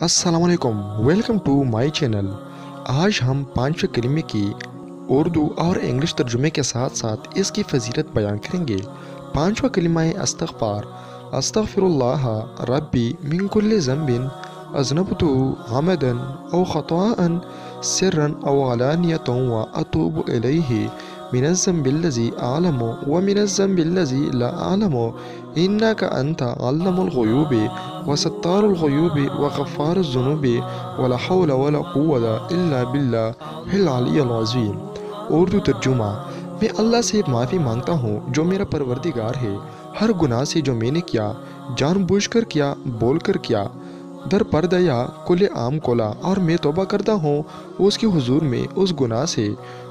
السلام علیکم welcome to my channel آج ہم پانچویں کلمے کی اردو اور انگلش ترجمے کے ساتھ ساتھ اس کی فضیلت بیان کریں گے۔ پانچواں کلمہ استغفار۔ استغفر اللہ ربی من کل ذنب اذنبت عمدا او خطاء سرا او علانیة و اتوب الیہ۔ من الذنب الذي اعلم ومن الذنب الذي لا اعلم انك انت علم الغیوب وستار الغیوب وغفار الذنوب ولا حول ولا قوة الا بالله العلی العظیم اردو ترجمہ میں اللہ سے معافی مانگتا ہوں جو میرا پروردگار ہے، ہر گناہ سے جو میں نے کیا، جان بوجھ کر کیا، بول کر کیا، در پردہ یا کل عام کولا اور میں توبہ کرتا ہوں، اس کی حضور میں اس گناہ سے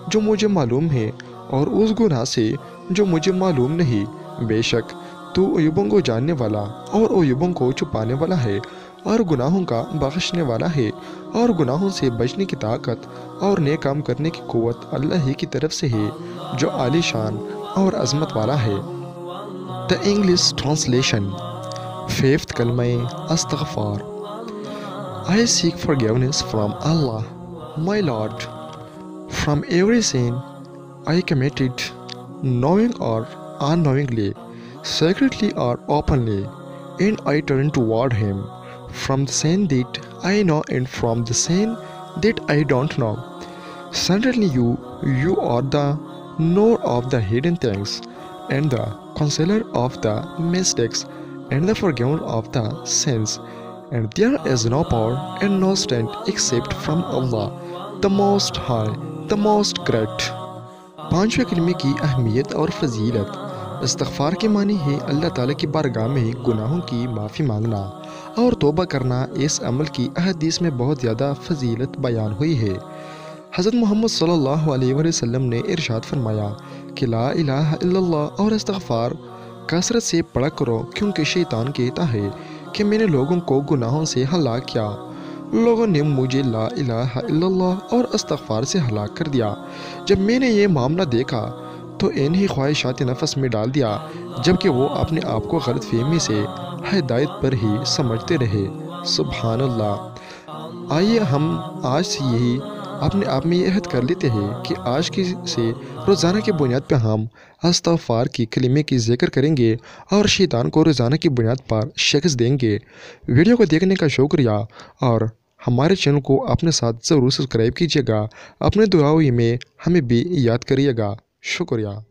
جو مجھے معلوم ہے۔ اور اس گناہ سے جو مجھے معلوم نہیں بے شک تو عیوبوں کو جاننے والا اور عیوبوں کو چھپانے والا ہے اور گناہوں کا بخشنے والا ہے اور گناہوں سے بچنے کی طاقت اور نیک کام کرنے کی قوت اللہ ہی کی طرف سے ہے جو عالی شان اور عظمت والا ہے۔ دا انگلش ٹرانسلیشن فیفتھ کلمہ استغفار۔ I seek forgiveness from Allah, my Lord, from every sin I committed, knowing or unknowingly, secretly or openly, and I turn toward Him from the sin that I know and from the sin that I don't know. Certainly you, you are the knower of the hidden things, and the concealer of the mistakes, and the forgiver of the sins. And there is no power and no strength except from Allah, the Most High, the Most Great. پانچویں کلمے کی اہمیت اور فضیلت۔ استغفار کے معنی ہے اللہ تعالیٰ کی بارگاہ میں گناہوں کی معافی مانگنا اور توبہ کرنا۔ اس عمل کی احادیث میں بہت زیادہ فضیلت بیان ہوئی ہے۔ حضرت محمد صلی اللہ علیہ وسلم نے ارشاد فرمایا کہ لا الہ الا اللہ اور استغفار کثرت سے پڑھا کرو کیونکہ شیطان کہتا ہے کہ میں نے لوگوں کو گناہوں سے ہلاک کیا۔ لوگوں نے مجھے لا الہ الا اللہ اور استغفار سے ہلاک کر دیا۔ جب میں نے یہ معاملہ دیکھا تو انہی خواہشات نفس میں ڈال دیا، جبکہ وہ اپنے آپ کو غلط فہمی سے ہدایت پر ہی سمجھتے رہے۔ سبحان اللہ آئیے ہم آج سے یہی اپنے آپ میں یہ عہد کر لیتے ہیں کہ آج کی سے روزانہ کی بنیاد پہ ہم استغفار کی کلمے کی ذکر کریں گے اور شیطان کو روزانہ کی بنیاد پر شکست دیں گے۔ ویڈیو کو دیکھنے کا شکریہ اور ہمارے چینل کو اپنے ساتھ ضرور سبسکرائب کیجیے گا۔ اپنے دعاؤں میں ہمیں بھی یاد کریے گا۔ شکریہ۔